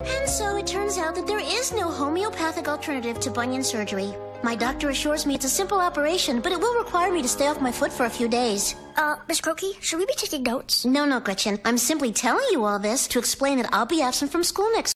And so it turns out that there is no homeopathic alternative to bunion surgery. My doctor assures me it's a simple operation, but it will require me to stay off my foot for a few days. Uh, Miss Grotke, should we be taking notes? No, no, Gretchen. I'm simply telling you all this to explain that I'll be absent from school next